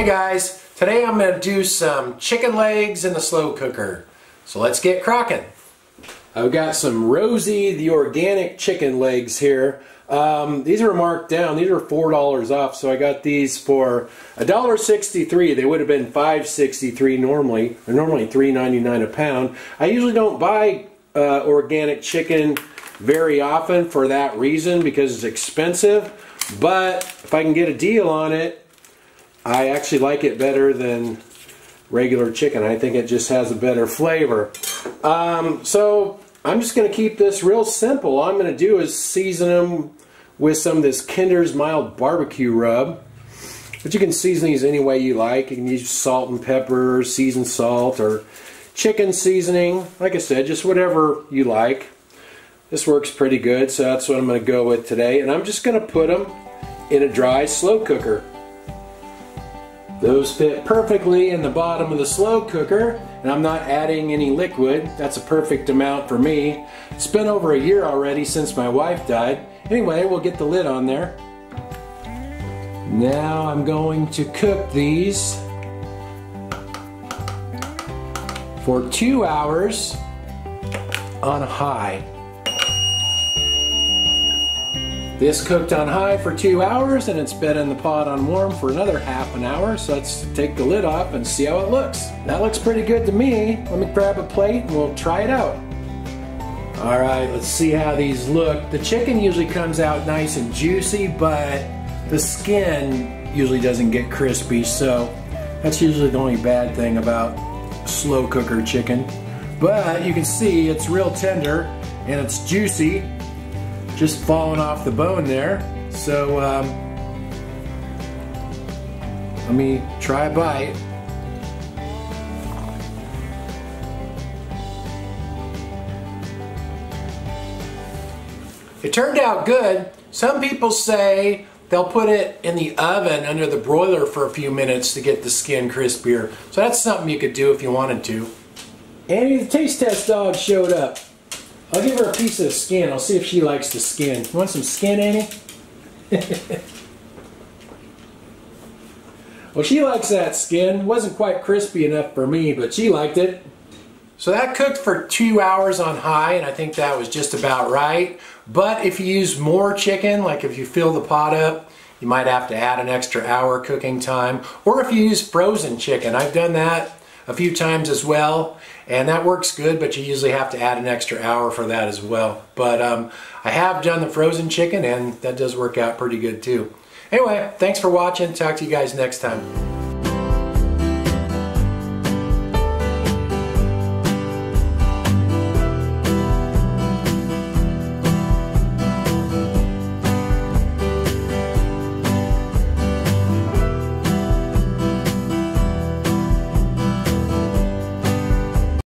Hey guys, today I'm going to do some chicken legs in the slow cooker. So let's get cracking. I've got some Rosie, the organic chicken legs here. Um, these are marked down. These are $4 off, so I got these for $1.63. They would have been $5.63 normally. They're normally $3.99 a pound. I usually don't buy uh, organic chicken very often for that reason because it's expensive. But if I can get a deal on it, I actually like it better than regular chicken. I think it just has a better flavor. Um, so I'm just going to keep this real simple. All I'm going to do is season them with some of this Kinder's Mild Barbecue Rub. But you can season these any way you like. You can use salt and pepper, seasoned salt, or chicken seasoning. Like I said, just whatever you like. This works pretty good, so that's what I'm going to go with today. And I'm just going to put them in a dry slow cooker. Those fit perfectly in the bottom of the slow cooker and I'm not adding any liquid. That's a perfect amount for me. It's been over a year already since my wife died. Anyway, we'll get the lid on there. Now I'm going to cook these for two hours on high. This cooked on high for two hours and it's been in the pot on warm for another half an hour. So let's take the lid off and see how it looks. That looks pretty good to me. Let me grab a plate and we'll try it out. All right, let's see how these look. The chicken usually comes out nice and juicy, but the skin usually doesn't get crispy. So that's usually the only bad thing about slow cooker chicken. But you can see it's real tender and it's juicy just falling off the bone there. So um, let me try a bite. It turned out good. Some people say they'll put it in the oven under the broiler for a few minutes to get the skin crispier. So that's something you could do if you wanted to. Annie, the taste test dog showed up. I'll give her a piece of skin. I'll see if she likes the skin. You want some skin, Annie? well, she likes that skin. Wasn't quite crispy enough for me, but she liked it. So that cooked for two hours on high, and I think that was just about right. But if you use more chicken, like if you fill the pot up, you might have to add an extra hour cooking time. Or if you use frozen chicken, I've done that a few times as well and that works good but you usually have to add an extra hour for that as well. But um, I have done the frozen chicken and that does work out pretty good too. Anyway thanks for watching. Talk to you guys next time